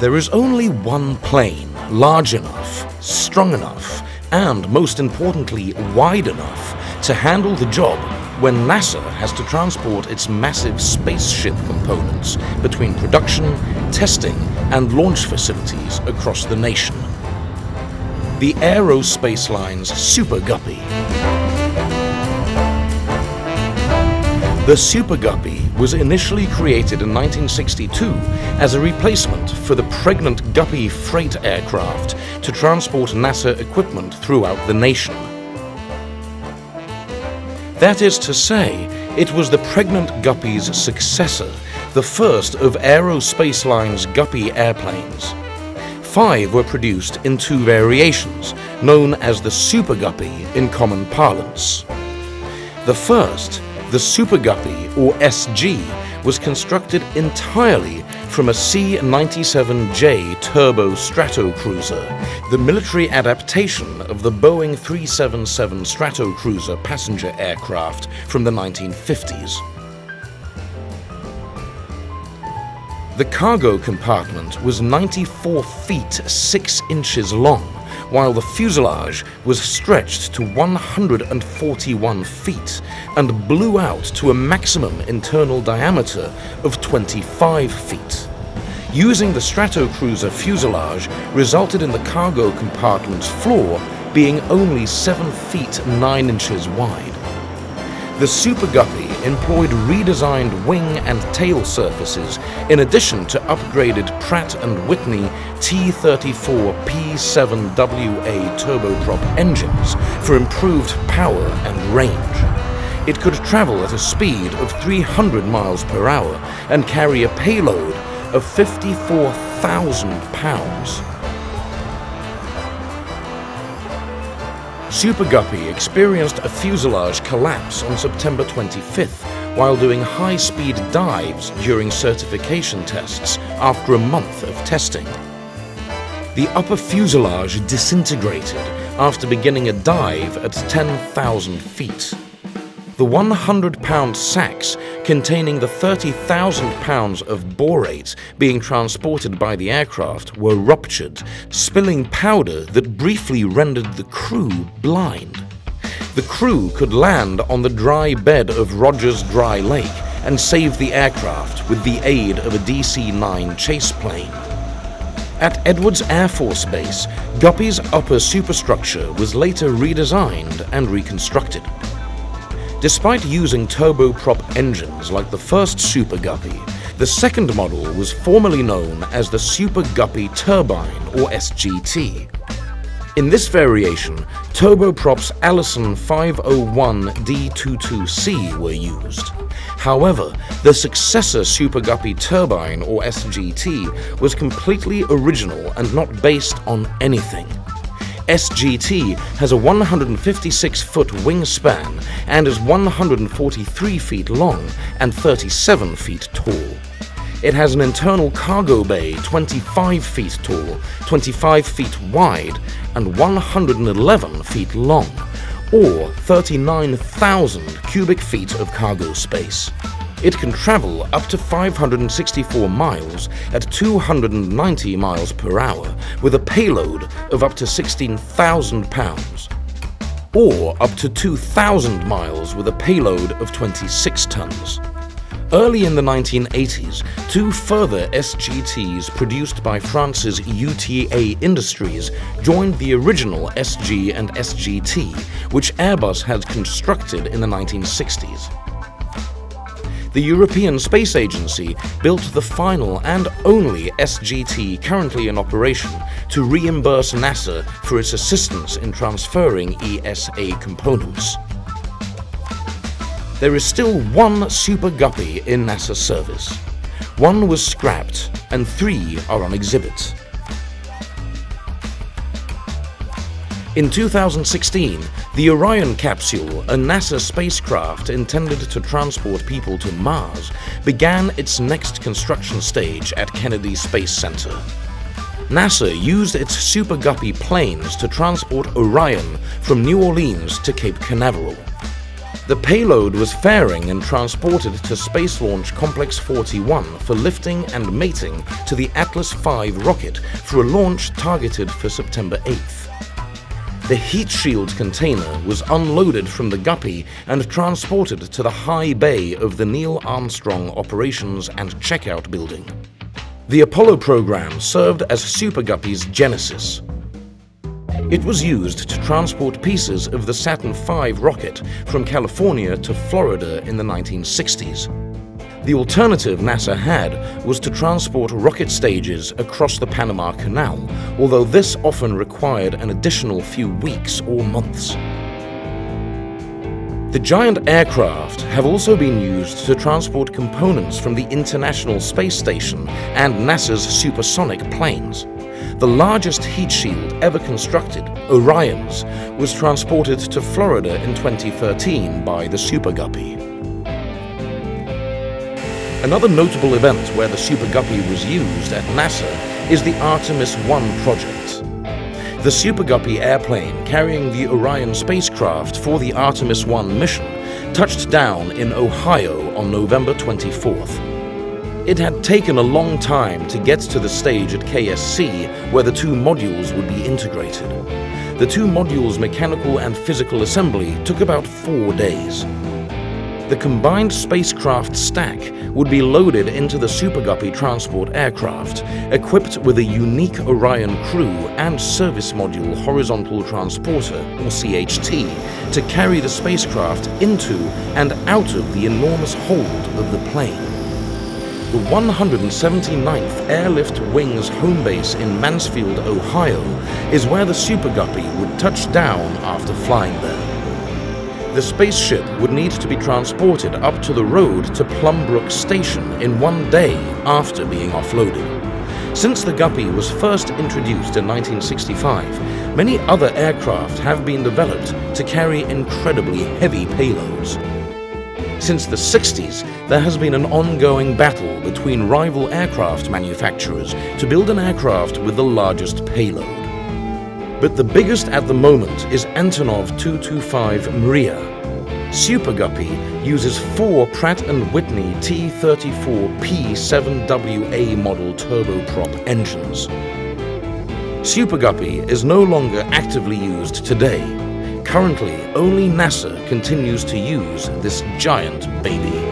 There is only one plane large enough, strong enough, and most importantly, wide enough to handle the job when NASA has to transport its massive spaceship components between production, testing, and launch facilities across the nation. The Aero Spacelines Super Guppy. The Super Guppy was initially created in 1962 as a replacement for the pregnant Guppy freight aircraft to transport NASA equipment throughout the nation. That is to say, it was the pregnant Guppy's successor, the first of Aero Spacelines' Guppy airplanes. Five were produced in two variations, known as the Super Guppy in common parlance. The first, the Super Guppy, or SG, was constructed entirely from a C-97J turbo Stratocruiser, the military adaptation of the Boeing 377 Stratocruiser passenger aircraft from the 1950s. The cargo compartment was 94 feet 6 inches long, while the fuselage was stretched to 141 feet and blew out to a maximum internal diameter of 25 feet. Using the Stratocruiser fuselage resulted in the cargo compartment's floor being only 7 feet 9 inches wide. The Super Guppy employed redesigned wing and tail surfaces in addition to upgraded Pratt & Whitney T34 P7WA turboprop engines for improved power and range. It could travel at a speed of 300 miles per hour and carry a payload of 54,000 pounds. Super Guppy experienced a fuselage collapse on September 25th while doing high-speed dives during certification tests after a month of testing. The upper fuselage disintegrated after beginning a dive at 10,000 feet. The 100-pound sacks containing the 30,000 pounds of borate being transported by the aircraft were ruptured, spilling powder that briefly rendered the crew blind. The crew could land on the dry bed of Rogers Dry Lake and save the aircraft with the aid of a DC-9 chase plane. At Edwards Air Force Base, Guppy's upper superstructure was later redesigned and reconstructed. Despite using turboprop engines like the first Super Guppy, the second model was formerly known as the Super Guppy Turbine or SGT. In this variation, turboprop's Allison 501D22C were used. However, the successor Super Guppy Turbine or SGT was completely original and not based on anything. SGT has a 156-foot wingspan and is 143 feet long and 37 feet tall. It has an internal cargo bay 25 feet tall, 25 feet wide, and 111 feet long, or 39,000 cubic feet of cargo space. It can travel up to 564 miles at 290 miles per hour with a payload of up to 16,000 pounds, or up to 2,000 miles with a payload of 26 tons. Early in the 1980s, two further SGTs produced by France's UTA Industries joined the original SG and SGT, which Airbus had constructed in the 1960s the European Space Agency built the final and only SGT currently in operation to reimburse NASA for its assistance in transferring ESA components. There is still one Super Guppy in NASA service. One was scrapped and three are on exhibit. In 2016, the Orion capsule, a NASA spacecraft intended to transport people to Mars, began its next construction stage at Kennedy Space Center. NASA used its Super Guppy planes to transport Orion from New Orleans to Cape Canaveral. The payload was fairing and transported to Space Launch Complex 41 for lifting and mating to the Atlas V rocket for a launch targeted for September 8th. The heat shield container was unloaded from the Guppy and transported to the high bay of the Neil Armstrong Operations and Checkout Building. The Apollo program served as Super Guppy's genesis. It was used to transport pieces of the Saturn V rocket from California to Florida in the 1960s. The alternative NASA had was to transport rocket stages across the Panama Canal, although this often required an additional few weeks or months. The giant aircraft have also been used to transport components from the International Space Station and NASA's supersonic planes. The largest heat shield ever constructed, Orion's, was transported to Florida in 2013 by the Super Guppy. Another notable event where the Super Guppy was used at NASA is the Artemis 1 project. The Super Guppy airplane carrying the Orion spacecraft for the Artemis 1 mission touched down in Ohio on November 24th. It had taken a long time to get to the stage at KSC where the two modules would be integrated. The two modules' mechanical and physical assembly took about four days the combined spacecraft stack would be loaded into the Super Guppy transport aircraft, equipped with a unique Orion crew and Service Module Horizontal Transporter, or CHT, to carry the spacecraft into and out of the enormous hold of the plane. The 179th Airlift Wings home base in Mansfield, Ohio, is where the Super Guppy would touch down after flying there. The spaceship would need to be transported up to the road to Plum Brook Station in one day after being offloaded. Since the Guppy was first introduced in 1965, many other aircraft have been developed to carry incredibly heavy payloads. Since the 60s, there has been an ongoing battle between rival aircraft manufacturers to build an aircraft with the largest payload. But the biggest at the moment is Antonov 225 Mriya. Super Guppy uses four Pratt & Whitney T-34P7WA model turboprop engines. Super Guppy is no longer actively used today. Currently, only NASA continues to use this giant baby.